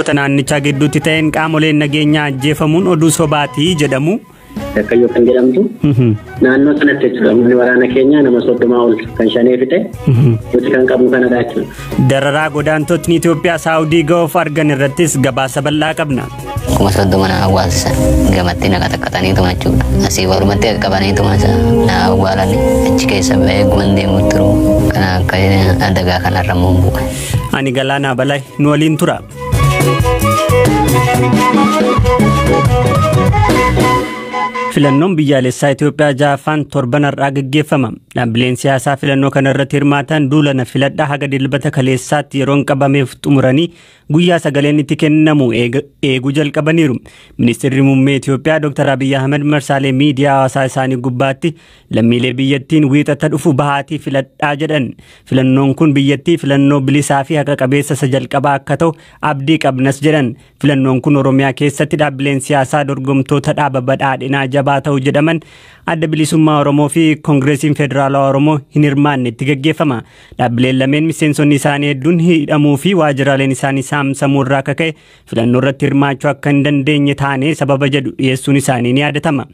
hidhattoota naannichaa gidduutti ta'een qaamoleen nageenyaa ajjeefamuun oduu sobaatii jedhamu. Dakkayyoo kan jedhamtu naannoo sanatti jechuudha. Humni waraana keenyaa nama soddomaa ol kan shanee fixe nuti kan qabnu kanadha jechuudha. Dararaa godaantotni Itoophiyaa Saawudii ga'uuf argan irrattis gabaasa bal'aa qabna. Kuma soddoma na awwaalsisan gamatti na qaxaqqataniituma jechuudha. Asii warumatti qabaniituma na awwaalan achi keessa ba'ee guman deemu turu. Kana akka adagaa kanarra bu'e. Ani Galaanaa Balaa nu waliin tura. Filannoon biyyaalessaa Itoophiyaa ja'affaan torban har'aa gaggeeffama. Dhaabbileen siyaasaa filannoo kana irratti hirmaatan duulana filadhaa haga dilbata kaleessaatti yeroon qabameef xumuranii guyyaa sagaleen itti kennamu eeguu jalqabaniiru. Ministeerri muummee Itoophiyaa Dr. Abiyyi Ahmed marsaalee miidiyaa hawaasaa isaanii gubbaatti lammiilee biyyattiin wiixata dhufu bahaatii filadhaa jedhan. Filannoon kun biyyattii filannoo bilisaa fi haqa qabeessa isa jalqabaa akka ta'u abdii qabnas jedhan. Filannoon kun Oromiyaa keessatti dhaabbileen siyaasaa dorgomtoota dhaaba badhaadhinaa jabaa ta'u jedhaman adda bilisummaa Oromoo fi Koongireesiin Federaalawaa Oromoo hin hirmaanne itti gaggeeffama. Dhaabbileen lameen miseensonni isaanii hedduun hidhamuu fi waajjiraaleen isaanii saamsamuu irraa akka ka'e filannoo irratti hirmaachuu akka hin dandeenye taane sababa jedhu dhiyeessuun isaanii ni yaadatama.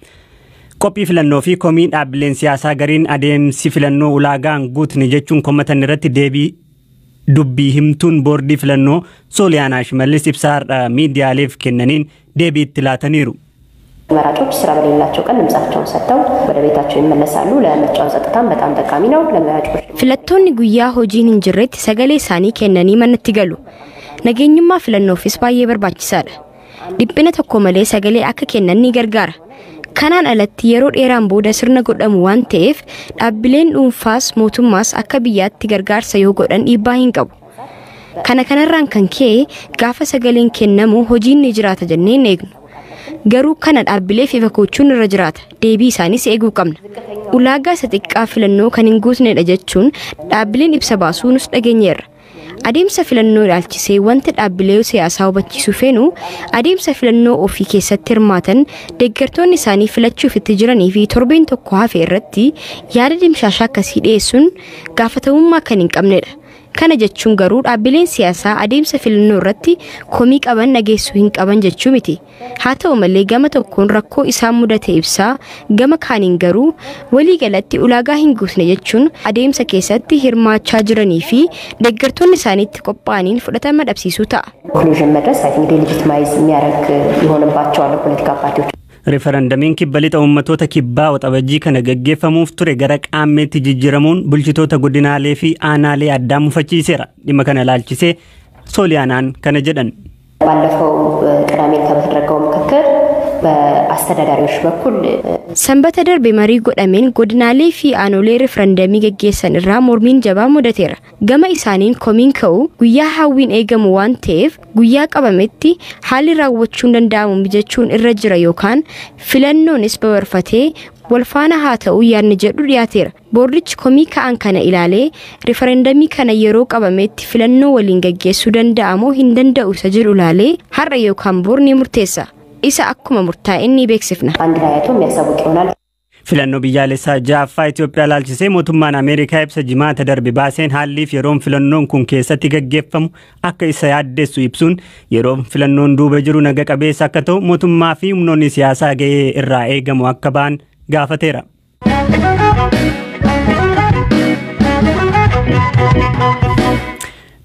Qophii filannoo fi komii dhaabbileen siyaasaa gariin adeemsi filannoo ulaagaan guutne jechuun komatan irratti deebii dubbii himtuun boordii filannoo sooliyaanaa shimallis ibsaa miidiyaaleef kennaniin deebii itti laataniiru. መራጮች ስራ በሌላቸው ቀን ድምጻቸውን ሰጥተው ወደ ቤታቸው ይመለሳሉ። ለምርጫው ጸጥታም በጣም ጠቃሚ ነው። ለመራጮች Filattoonni guyyaa hojiin hin jirretti sagalee isaanii kennanii manatti galu. Nageenyummaa filannoofiis baay'ee barbaachisaadha. Dhiphina tokko malee sagalee akka kennan ni gargaara. Kanaan alatti yeroo dheeraan booda sirna godhamu waan ta'eef dhaabbileen dhuunfaas mootummaas akka biyyaatti gargaarsa yoo godhan dhiibbaa hin qabu. Kana kanarraan kan ka'e gaafa sagaleen kennamu hojiin ni jiraata jennee hin eegnu. Garuu kana dhaabbileef ifa gochuun irra jiraata. Deebii isaaniis eeguu qabna. Ulaagaa isa xiqqaa filannoo kan hin guutnedha jechuun dhaabbileen ibsa baasuu nus dhageenyeerra. Adeemsa filannoo ilaalchisee wanti dhaabbilee siyaasaa hubachiisuu feenu adeemsa filannoo ofii keessatti hirmaatan deeggartoonni isaanii filachuuf itti jiranii fi torbeen tokko hafe irratti yaada dimshaashaa akkasii dhiyeessuun gaafatamummaa kan hin qabnedha. Kana jechuun garuu dhaabbileen siyaasaa adeemsa filannoo irratti komii qaban dhageessuu hin qaban jechuu miti. Haa ta'u malee gama tokkoon rakkoo isaan mudate ibsaa gama kaaniin garuu waliigalatti ulaagaa hin guutne jechuun adeemsa keessatti hirmaachaa jiranii fi deeggartoonni isaaniitti qophaa'aniin fudhatama dhabsiisuu ta'a. ኮንክሉዥን መድረስ አይ ቲንክ ዴሌጂቲማይዝ የሚያደርግ ይሆንባቸዋል ፖለቲካ ፓርቲዎች። Referandamiin kibba lixa uummattoota kibbaa waxabajjii kana gaggeeffamuuf ture gara qaammeetti jijjiiramuun bulchitoota godinaalee fi aanaalee addaa mufachiiseera. Dhimma kana ilaalchisee sooliyaanaan kana jedhan. ባለፈው ቅዳሜ ከተደረገው ምክክር በአስተዳዳሪዎች በኩል Sanbata darbe marii godhameen godinaalee fi aanolee referandamii gaggeessan irraa mormiin jabaa mudateera. Gama isaaniin komiin ka'u guyyaa hawwiin eegamu waan ta'eef guyyaa qabametti haalli raawwachuu hin danda'amu mijachuun irra jira yookaan filannoonis babarfatee walfaana haa ta'u yaadni jedhu dhiyaateera. Boordichi komii ka'an kana ilaalee referendamii kana yeroo qabametti filannoo waliin gaggeessuu danda'amoo hin danda'u isa jedhu ilaalee har'a yookaan boor ni murteessa. isa akkuma murtaa'inni beeksifna. Filannoo biyyaalessaa ja'affaa Itoophiyaa laalchisee mootummaan Ameerikaa ibsa jimaata darbe baaseen haalliif yeroon filannoon kun keessatti gaggeeffamu akka isa yaaddeessu ibsuun yeroon filannoon duuba jiru naga qabeessa akka ta'u mootummaa fi humnoonni siyaasaa ga'ee irraa eegamu akka ba'an gaafateera.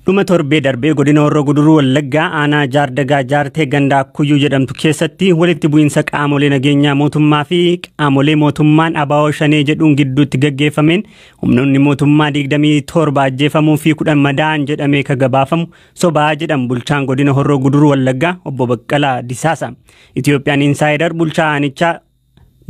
Dhuma torbee darbee godina horroo guduruu wallaggaa aanaa jaardagaa jaartee gandaa akkuyyuu jedhamtu keessatti walitti bu'iinsa qaamolee nageenyaa mootummaa fi qaamolee mootummaan abaa'oo shanee jedhuun gidduutti gaggeeffameen humnoonni mootummaa 27 ajjeefamuu fi 10 madaa'an jedhamee ka gabaafamu sobaa jedhan bulchaan godina horroo guduruu wallaggaa obbo Baqqalaa Disaasa. Itiyoophiyaan insaayidar bulchaa aanichaa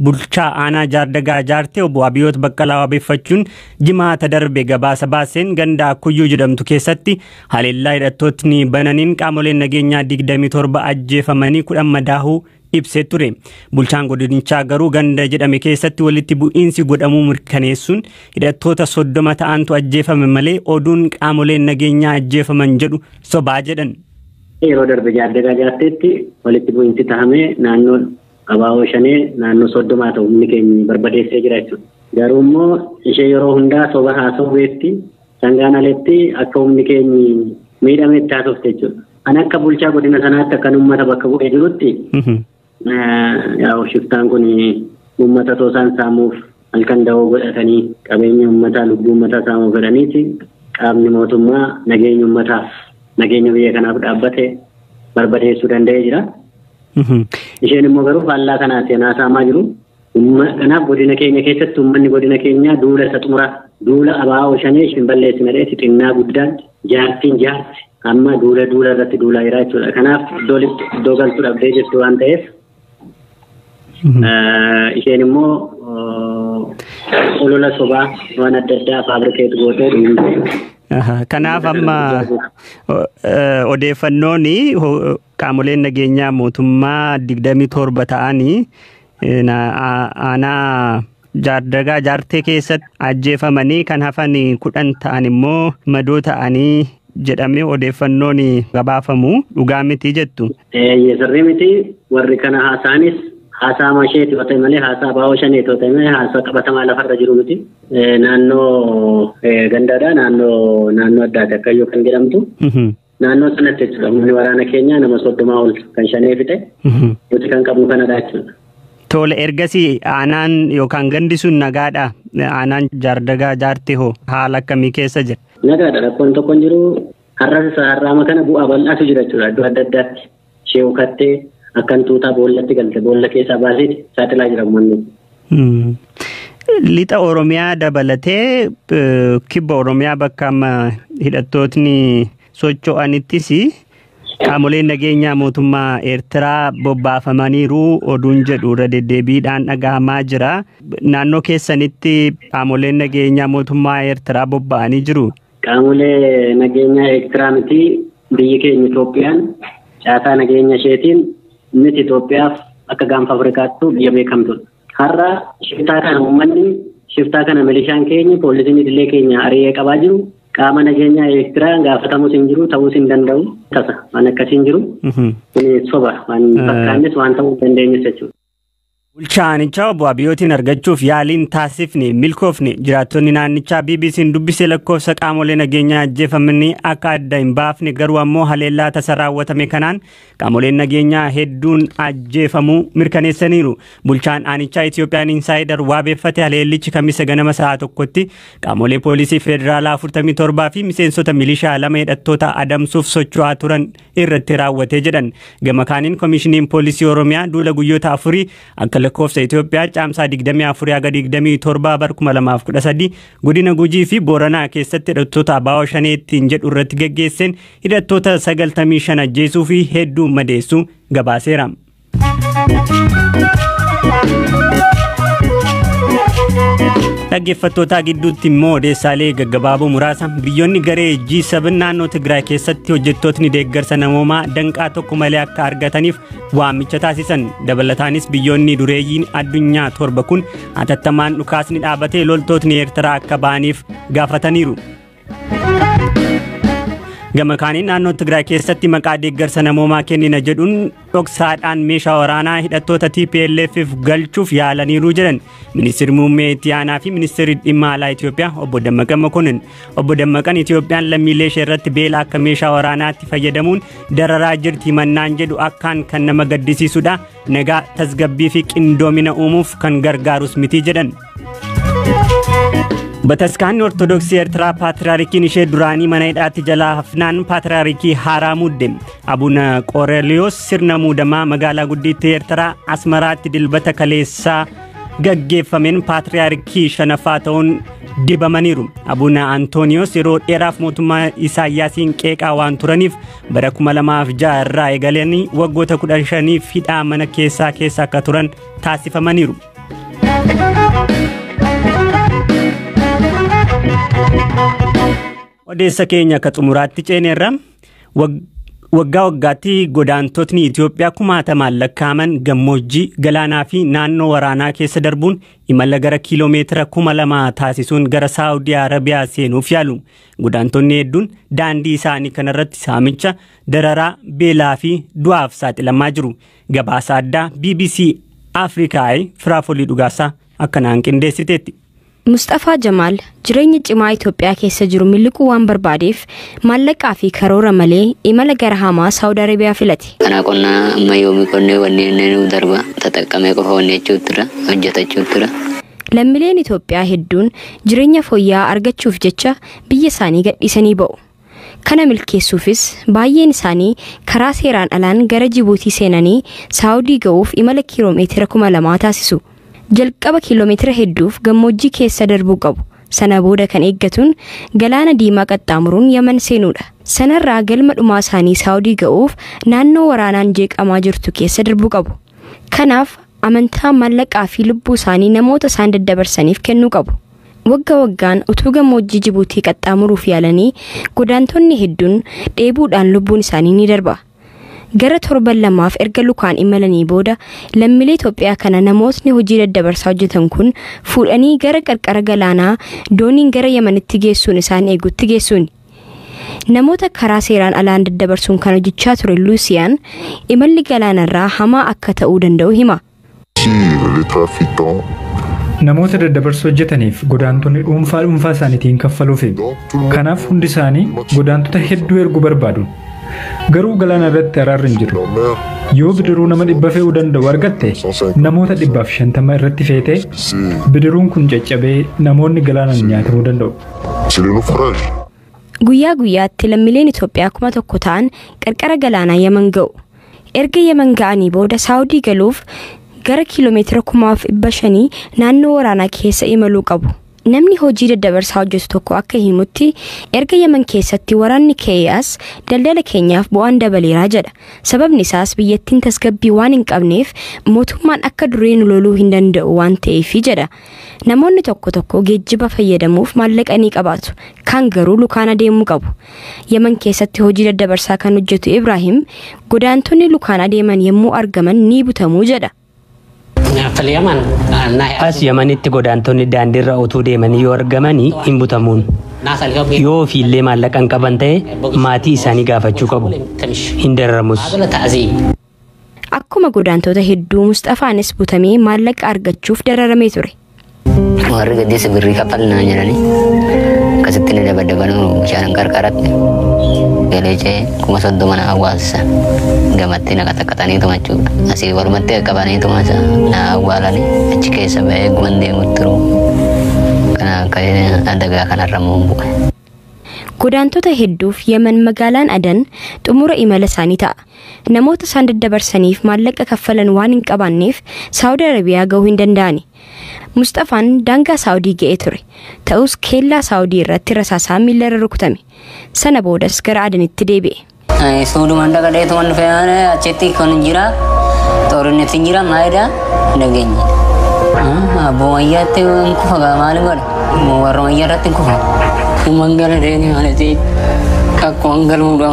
bulchaa aanaa jaardagaa jaartee obbo Abiyoot Baqqalaa wabeeffachuun jimaata darbe gabaasa baaseen ganda akkuyyuu jedhamtu keessatti haleellaa hidhattootni bananiin qaamoleen nageenyaa 27 ajjeefamanii 10 madaahuu ibsee ture. Bulchaan godinichaa garuu ganda jedhame keessatti walitti bu'iinsi godhamuu mirkaneessuun hidhattoota soddoma ta'antu ajjeefame malee oduun qaamoleen nageenyaa ajjeefaman jedhu sobaa jedhan. Yeroo darbe jaardagaa jaarteetti walitti bu'iinsi tahamee naannoo abaaboo shanee naannoo soddomaa ta'u humni keenya barbadeessee jira jechuudha. Garuu immoo ishee yeroo hundaa soba haasawweetti sangaan aletti akka humni keenya miidhameetti haasofte jechuudha. An akka bulchaa godina sanaatti akkan uummata bakka bu'ee jirutti yaa'u shiftaan kun uummata toosaan saamuuf halkan dawoo godhatanii qabeenya uummataa lubbuu uummataa saamuu godhaniiti qaamni mootummaa nageenya uummataaf nageenya biyya kanaaf dhaabbate barbadeessuu danda'ee jira. Isheen immoo garuu faallaa kanaa seenaa saamaa jiru. Kanaaf godina keenya keessatti uummanni godina keenyaa duula isa xumuraa duula abaa'oo shanee isheen balleessina dheeti xinnaa guddaan jaartiin jaarti. Amma duula duula irratti duulaa jira jechuudha. Kanaaf iddoo galchuu dhabdee jirtu waan ta'eef isheen immoo olola sobaa waan adda addaa faabrikeet gootee Kanaaf amma odeeffannoon qaamoleen nageenyaa mootummaa digdamii torba ta'anii aanaa jaardagaa jaartee keessatti ajjeefamanii kan hafan kudhan ta'an immoo madoo ta'anii jedhamee odeeffannoon gabaafamu. Dhugaa miti jettu. Sirrii miti warri kana haasa'anis haasaa masheeti yoo ta'e malee haasaa yoo ta'e malee haasaa qabatamaa lafarra jiru miti. Naannoo gandaadha naannoo naannoo addaati akkayyoo kan jedhamtu. Naannoo sanatti jechuudha humni waraana keenyaa nama soddomaa ol kan shanee fixe. Nuti kan qabnu kanadha jechuudha. Tole ergasii aanaan yookaan gandi sun nagaadha. Aanaan jaardagaa jaartee hoo haala akkamii keessa jira? Nagaadha rakkoon tokko hin jiru. Har'as har'aama kana bu'aa bal'aatu jira jechuudha iddoo adda addaatti. Ishee ukattee akkan tuutaa boollatti galte boolla keessaa baasee saaxilaa jira uummanni. Lixa Oromiyaa dabalatee kibba Oromiyaa bakka amma hidhattootni socho'anittis qaamoleen nageenyaa mootummaa Eertiraa bobbaafamaniiru oduun jedhu irra deddeebiidhaan dhagahamaa jira. Naannoo keessanitti qaamoleen nageenyaa mootummaa Eertiraa bobba'anii jiru. Qaamolee nageenyaa Eertiraa miti biyyi keenya Itoophiyaan caasaa nageenya isheetiin miti Itoophiyaaf akka gaanfa Afrikaattu biyya beekamtudha. Har'a shiftaa kana uummanni shiftaa kana milishaan keenya poolisiin idilee keenya ari'ee qabaa jiru qaama nageenyaa Eertiraa gaafatamus hin jiru ta'uus hin danda'u tasa waan akkasii hin jiru. Kun soba waan fakkaannis waan ta'uu hin dandeenyes jechuudha. Bulchaanichaa obbo Abiyootiin argachuuf yaaliin taasifne milkoofne jiraattonni naannichaa BBC'n dubbisee lakkoofsa qaamolee nageenyaa ajjeefamanii akka adda hin baafne garuu ammoo haleellaa tasa raawwatame kanaan qaamoleen nageenyaa hedduun ajjeefamuu mirkaneessaniiru. Bulchaan aanichaa Itiyoophiyaan insaayidar waabeeffate haleellichi kamisa ganama sa'a tokkotti qaamolee poolisii federaalaa 47 fi miseensota milishaa lama hidhattoota adamsuuf socho'aa turan irratti raawwate jedhan. Gama kaaniin koomishiniin poolisii Oromiyaa duula guyyoota afurii akka lakkoofsa Itoophiyaa caamsaa 24 haga 27 bara 2013 godina Gujii fi Booranaa keessatti hidhattoota abaa'oo shaneettiin jedhu irratti geggeesseen hidhattoota 95 ajjeesuu fi hedduu madeessuu gabaaseera. Dhaggeeffattootaa gidduutti immoo odeessaalee gaggabaaboo muraasa biyyoonni garee G7 naannoo Tigraay keessatti hojjettootni deeggarsa namoomaa danqaa tokko malee akka argataniif waamicha taasisan dabalataanis biyyoonni dureeyyiin addunyaa torba kun hatattamaan dhukaasni dhaabatee loltootni Eertiraa akka ba'aniif gaafataniiru. Gama kaaniin naannoo Tigraay keessatti maqaa deeggarsa namoomaa kennina jedhuun dhoksaadhaan meeshaa waraanaa hidhattoota TPLF'if galchuuf yaalaniiru jedhan ministeerri muummee itti aanaa fi ministeerri dhimma alaa Itoophiyaa obbo Dammaqan Mokonnin. Obbo Dammaqan Itoophiyaan lammiilee ishee irratti beela akka meeshaa waraanaatti fayyadamuun dararaa jirti mannaan jedhu akkaan kan nama gaddisiisudha. Nagaa tasgabbii fi qindoomina uumuuf kan gargaarus miti jedhan. Bataskaanni Ortodoksii Eertiraa Paatiraarikiin ishee duraanii mana hidhaatti jalaa hafnaan Paatiraarikii haaraa muudde. Abuna Qooreliyoos sirna muudamaa magaalaa guddiitti Eertiraa Asmaraatti dilbata kaleessaa gaggeeffameen Paatiraarikii shanaffaa ta'uun dibamaniiru. Abuna Antooniyoos yeroo dheeraaf mootummaa Isaayyaasiin qeeqaa waan turaniif bara 2006 irraa eegalanii waggoota 15 hidhaa mana keessaa keessa akka turan taasifamaniiru. Odeessa keenya akka xumuraatti ceeneerra waggaa waggaatti godaantotni Itoophiyaa kumaatamaan lakkaa'aman gammoojjii galaanaa fi naannoo waraanaa keessa darbuun imala gara kiiloomeetira kuma lama taasisuun gara Saawudii Arabiyaa seenuuf yaalu. Godaantonni hedduun daandii isaanii kanarratti saamicha dararaa beelaa fi du'aaf saaxilamaa jiru. Gabaasa addaa BBC Afrikaa firaafolii dhugaasaa akkanaan qindeessiteetti. Mustafaa Jamaal jireenya cimaa Itoophiyaa keessa jiru miliquu waan barbaadeef maallaqaa fi karoora malee imala gara hamaa Saawud Arabiyaa filate. Kana qonnaa amma yoomii qonnee nu darba xaxaqqamee qofa wanni jechuuttira hojjetachuuttira. Lammiileen Itoophiyaa hedduun jireenya fooyya'aa argachuuf jecha biyya isaanii gadhiisanii ba'u. Kana milkeessuufis baay'een isaanii karaa seeraan alaan gara Jibuutii seenanii Saawudii ga'uuf imala kiiloomeetira kuma lamaa taasisu. Jalqaba kiiloomeetira hedduuf gammoojjii keessa darbuu qabu. Sana booda kan eeggatuun galaana diimaa qaxxaamuruun Yaman seenuudha. Sanarraa galma dhumaa isaanii Saawudii ga'uuf naannoo waraanaan jeeqamaa jirtu keessa darbuu qabu. Kanaaf amantaa maallaqaa fi lubbuu isaanii namoota isaan daddabarsaniif kennuu qabu. Wagga waggaan utuu gammoojjii Jibuutii qaxxaamuruuf yaalanii godaantonni hedduun dheebuudhaan lubbuun isaanii ni darba. Gara torban lamaaf erga lukaan imalanii booda lammiilee Itoophiyaa kana namootni hojii daddabarsaa hojjetan kun fuudhanii gara qarqara galaanaa dooniin gara Yamanitti geessuun isaan eegutti geessuuni. Namoota karaa seeraan alaan daddabarsuun kan hojjechaa ture Luusiyaan imalli galaanarraa hamaa akka ta'uu danda'u hima. Namoota daddabarsuu hojjetaniif godaantonni dhuunfaa dhuunfaa isaaniitiin kaffaluufi. Kanaaf hundi isaanii godaantota hedduu erguu barbaadu. Garuu galaana irratti araarri hin jiru. Yoo bidiruu nama dhibba fe'uu danda'u argatte namoota dhibbaaf shantama irratti feetee bidiruun kun caccabee namoonni galaanaan nyaatamuu danda'u. Guyyaa guyyaatti lammiileen Itoophiyaa kuma tokko ta'an qarqara galaanaa Yaman ga'u. Erga Yaman ga'anii booda Saawudii galuuf gara kiiloomeetira kumaaf dhibba shanii naannoo waraanaa keessa imaluu qabu. Namni hojii daddabarsaa hojjetu tokko akka himutti erga Yaman keessatti waraanni keeyyaas daldala keenyaaf bu'aan dabaleeraa jedha. Sababni isaas biyyattiin tasgabbii waan hin qabneef mootummaan akka duree nu loluu hin danda'u waan ta'eefi jedha. Namoonni tokko tokko geejjiba fayyadamuuf maallaqa ni qabaatu. Kaan garuu lukaan adeemuu qabu. Yaman keessatti hojii daddabarsaa kan hojjetu Ibraahim godaantonni lukaan adeeman yommuu argaman ni butamuu jedha. As Yamanitti godaantonni daandiirra utuu deemanii yoo argamanii hin butamuun. Yoo ofiillee maallaqa hin qaban ta'e maatii isaanii gaafachuu qabu. Hin dararamus. Akkuma godaantota hedduu Mustafaanis butamee maallaqa argachuuf dararamee ture. Warri gaddeessa birrii kaffalnaa jedhanii akkasitti ni dabadabanuu bishaan qarqaratti galee cee kuma soddoma na awwaalsa gamatti na qaxaqaxaniituma jechuudha. Asii walumatti qaqqabaniituma na awwaalanii achi keessa ba'ee guman deemutti turu. Kana akka adagaa kanarra muun bu'e. Godaantota hedduuf Yemen magaalaan Adan xumura imala isaanii ta'a. Namoota isaan daddabarsaniif maallaqa kaffalan waan hin qabaanneef Saawudi Arabiyaa gahuu hin danda'ani. Mustafaan daangaa Saawudii ga'ee ture. Ta'us keellaa Saawudii irratti rasaasaan miila irra rukutame. Sana boodas gara Adanitti deebi'e. Suudumaan dhaqadheetuman dhufee achitti kan jira xoorinnetti jira maayidaa dhageenye. Abboo wayyaatti hin kufa maali godhe warra wayyaa irratti kufa. Mangala deeni malati kakkuun galmuudha.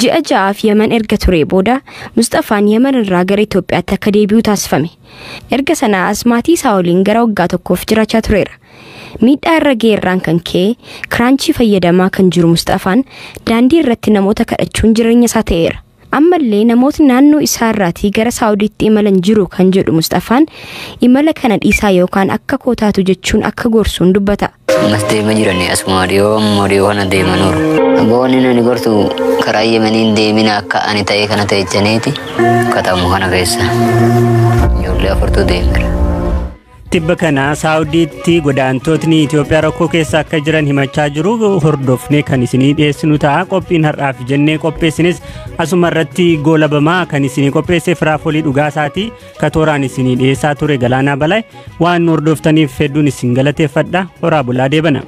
Ji'a ja'aaf Yemen erga ture booda Mustafaan Yemen irraa gara Itoophiyaatti akka deebi'u taasifame. Erga sanaas maatii isaa waliin gara waggaa tokkoof jiraachaa tureera. Miidhaa irra ga'eerraan kan ka'e kiraanchii fayyadamaa kan jiru Mustafaan daandii irratti namoota kadhachuun jireenya isaa ta'eera. Ammallee namootni naannoo isaa irraatii gara Saawudiitti imalan jiru kan jedhu Mustafaan imala kana dhiisaa yookaan akka kootaatu jechuun akka gorsuun dubbata. Mas deema jirani asuma dhiyoo immoo dhiyoo kana deemanuuru. Boonni nani gortu karaa Yemeniin deemina akka ani ta'ee kana ta'e janiiti katamu kana keessa. Ijoollee afurtu deemira. Tibba kana Saawudiitti godaantotni Itoophiyaa rakkoo keessa akka jiran himachaa jiru hordofnee kan isinii dhiyeessinu ta'a. Qophiin har'aaf jennee qopheessinis asuma irratti goolabamaa kan isinii qopheesse firaafolii dhugaasaati. Katooraan isinii dhiyeessaa ture galaanaa balaa waan hordoftaniif hedduun isin galateeffadha. Horaa bulaa deebana.